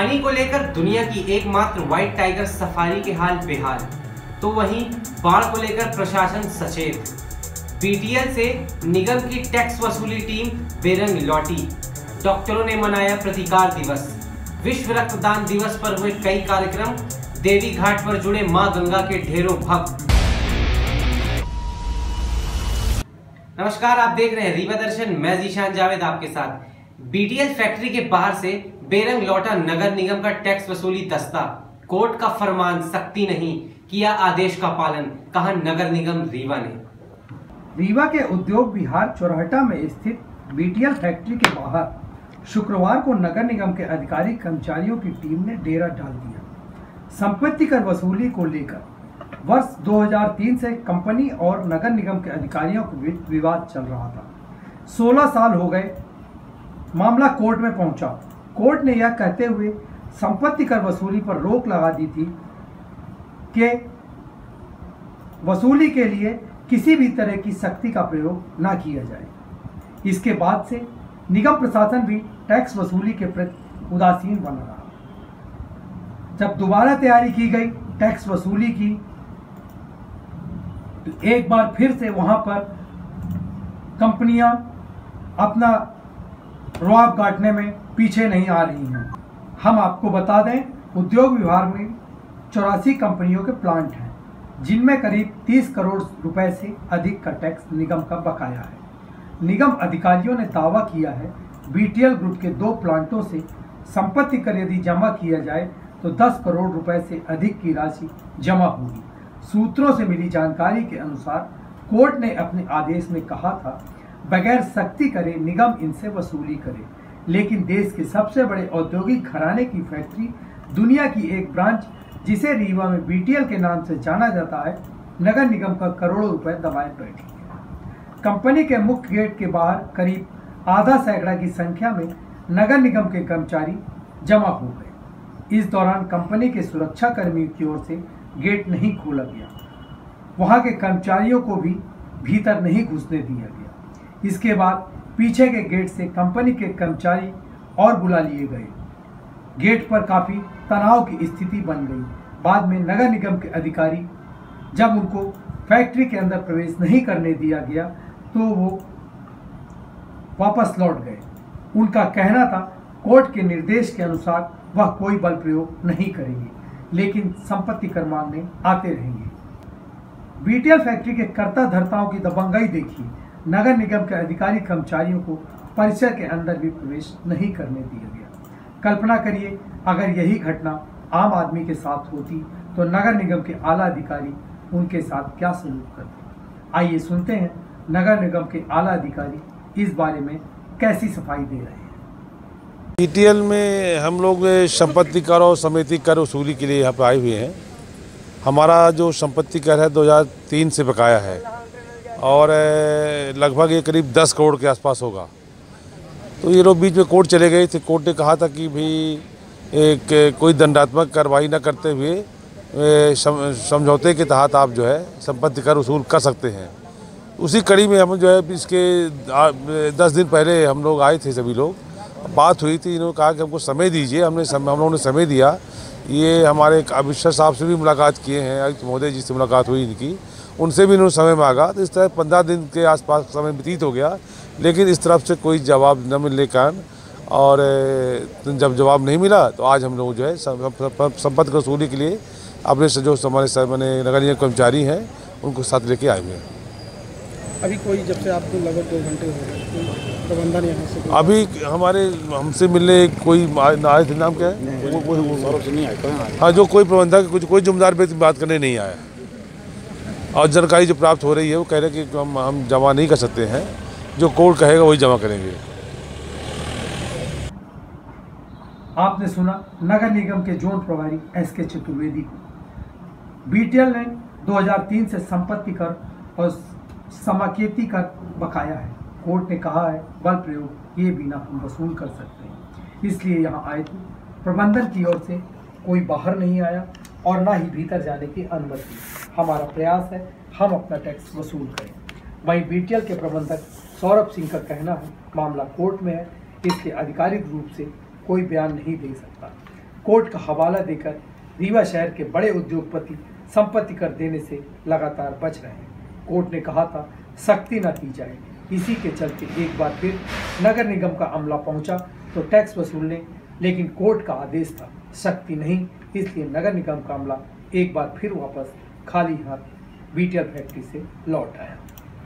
पानी को लेकर दुनिया की एकमात्र व्हाइट टाइगर सफारी के हाल बेहाल। तो वहीं बाढ़ को लेकर प्रशासन सचेत। बीटीएल से निगम की टैक्स वसूली टीम बेरंग लौटी। डॉक्टरों ने मनाया प्रतिकार दिवस। विश्व रक्तदान दिवस पर हुए कई कार्यक्रम देवी घाट पर जुड़े माँ गंगा के ढेरों भक्त। नमस्कार, आप देख रहे हैं रीवा दर्शन। मैं जीशान जावेद आपके साथ। बीटीएल फैक्ट्री के बाहर से बेरंग लौटा नगर निगम का टैक्स वसूली दस्ता। कोर्ट का फरमान, सख्ती नहीं, किया आदेश का पालन, कहा नगर निगम रीवा ने। रीवा के उद्योग विहार चौराहटा में स्थित बीटीएल फैक्ट्री के बाहर शुक्रवार को नगर निगम के अधिकारी कर्मचारियों की टीम ने डेरा डाल दिया। संपत्ति कर वसूली को लेकर वर्ष 2003 से कंपनी और नगर निगम के अधिकारियों के विवाद चल रहा था। 16 साल हो गए, मामला कोर्ट में पहुँचा। कोर्ट ने यह कहते हुए संपत्ति कर वसूली पर रोक लगा दी थी कि वसूली के लिए किसी भी तरह की सख्ती का प्रयोग ना किया जाए। इसके बाद से निगम प्रशासन भी टैक्स वसूली के प्रति उदासीन बना रहा। जब दोबारा तैयारी की गई टैक्स वसूली की तो एक बार फिर से वहाँ पर कंपनियाँ अपना रुआब काटने में पीछे नहीं आ रही हैं। हम आपको बता दें, उद्योग विभाग में चौरासी कंपनियों के प्लांट हैं, जिनमें करीब 30 करोड़ रुपए से अधिक का टैक्स निगम का बकाया है। निगम अधिकारियों ने दावा किया है, बीटीएल ग्रुप के दो प्लांटों से संपत्ति कर यदि जमा किया जाए तो 10 करोड़ रुपए से अधिक की राशि जमा होगी। सूत्रों से मिली जानकारी के अनुसार, कोर्ट ने अपने आदेश में कहा था बगैर सख्ती करे निगम इनसे वसूली करे। लेकिन देश के सबसे बड़े औद्योगिक घराने की फैक्ट्री दुनिया की एक ब्रांच, जिसे रीवा में बीटीएल के नाम से जाना जाता है, नगर निगम का करोड़ों रुपए दबाए बैठी। कंपनी के मुख्य गेट के बाहर करीब आधा सैकड़ा की संख्या में नगर निगम के कर्मचारी जमा हो गए। इस दौरान कंपनी के सुरक्षा कर्मियों की ओर से गेट नहीं खोला गया। वहाँ के कर्मचारियों को भी भीतर नहीं घुसने दिया गया। इसके बाद पीछे के गेट से कंपनी के कर्मचारी और बुला लिए गए। गेट पर काफ़ी तनाव की स्थिति बन गई। बाद में नगर निगम के अधिकारी, जब उनको फैक्ट्री के अंदर प्रवेश नहीं करने दिया गया तो वो वापस लौट गए। उनका कहना था, कोर्ट के निर्देश के अनुसार वह कोई बल प्रयोग नहीं करेंगे, लेकिन संपत्ति कर मांगने आते रहेंगे। बीटीएल फैक्ट्री के कर्ता धर्ताओं की दबंगई देखिए नगर निगम के अधिकारी कर्मचारियों को परिसर के अंदर भी प्रवेश नहीं करने दिया गया। कल्पना करिए, अगर यही घटना आम आदमी के साथ होती तो नगर निगम के आला अधिकारी उनके साथ क्या सलूक करते? आइए सुनते हैं नगर निगम के आला अधिकारी इस बारे में कैसी सफ़ाई दे रहे हैं। ईटीएल में हम लोग संपत्ति कर और समिति कर वसूली के लिए यहाँ पर आए हुए हैं। हमारा जो संपत्ति कर है 2003 से बकाया है। और लगभग ये करीब 10 करोड़ के आसपास होगा। तो ये लोग बीच में कोर्ट चले गए थे। कोर्ट ने कहा था कि भाई एक कोई दंडात्मक कार्रवाई न करते हुए समझौते के तहत आप जो है संपत्ति कर वसूल कर सकते हैं। उसी कड़ी में हम जो है इसके दस दिन पहले हम लोग आए थे सभी लोग। बात हुई थी इन्होंने कहा कि हमको समय दीजिए। हमने सम, हम लोगों ने समय दिया। ये हमारे अमिश्रा साहब से भी मुलाकात किए हैं। महोदय जी से मुलाकात हुई इनकी। उनसे भी इन्होंने समय मांगा। तो इस तरह पंद्रह दिन के आसपास समय व्यतीत हो गया। लेकिन इस तरफ़ से कोई जवाब न मिलने के कारण और जब जवाब नहीं मिला तो आज हम लोग जो है संपत्ति वसूली के लिए अपने से जो हमारे मैंने नगर निगम कर्मचारी हैं उनको साथ लेके आए हुए हैं। अभी कोई जब से आपको लगभग दो घंटे हो गए प्रबंधन यहाँ से अभी हमारे हमसे मिलने कोई आए थे नाम क्या है? हाँ जो कोई प्रबंधक कुछ कोई जिम्मेदार व्यक्ति बात करने नहीं आया। और जानकारी जो प्राप्त हो रही है, वो कह रहे हैं कि हम हम जमा नहीं कर सकते हैं। जो कोर्ट कहेगा, वही जमा करेंगे। आपने सुना, नगर निगम के जोन प्रभारी एस के। चतुर्वेदी को बीटीएल ने 2003 से संपत्ति कर और समाकेती कर बकाया है। कोर्ट ने कहा है, बल प्रयोग ये बिना हम वसूल कर सकते हैं। इसलिए यहाँ आए थे। प्रबंधन की ओर से कोई बाहर नहीं आया और ना ही भीतर जाने की अनुमति। हमारा प्रयास है, हम अपना टैक्स वसूल करें। वहीं बीटीएल के प्रबंधक सौरभ सिंह का कहना है, मामला कोर्ट में है इसलिए आधिकारिक रूप से कोई बयान नहीं दे सकता। कोर्ट का हवाला देकर रीवा शहर के बड़े उद्योगपति संपत्ति कर देने से लगातार बच रहे हैं। कोर्ट ने कहा था, सख्ती न की जाए। इसी के चलते एक बार फिर नगर निगम का अमला पहुँचा तो टैक्स वसूलने, लेकिन कोर्ट का आदेश था, सख्ती नहीं, इसलिए नगर निगम का अमला एक बार फिर वापस खाली हाथ बीटीएल फैक्ट्री से लौट आया।